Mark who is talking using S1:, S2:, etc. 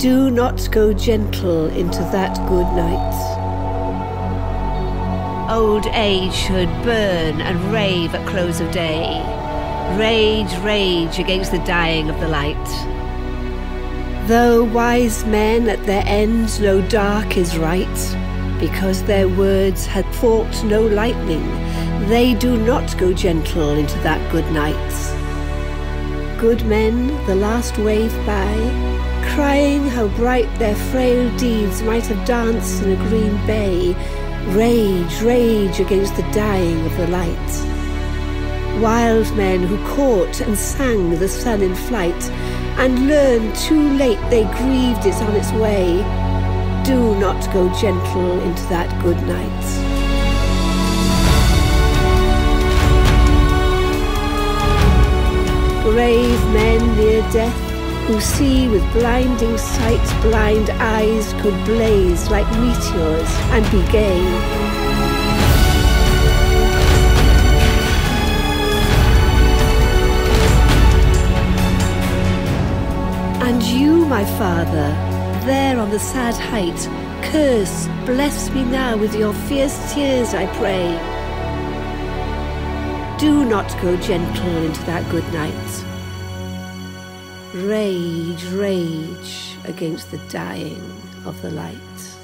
S1: Do not go gentle into that good night.
S2: Old age should burn and rave at close of day. Rage, rage against the dying of the light.
S1: Though wise men at their end know dark is right, because their words had fought no lightning, they do not go gentle into that good night. Good men, the last wave by, crying how bright their frail deeds might have danced in a green bay, rage, rage against the dying of the light. Wild men who caught and sang the sun in flight, and learned too late they grieved it on its way, do not go gentle into that good night. Brave men near death who see with blinding sight blind eyes could blaze like meteors and be gay. And you, my father, there on the sad height, curse, bless me now with your fierce tears, I pray. Do not go gentle into that good night. Rage, rage against the dying of the light.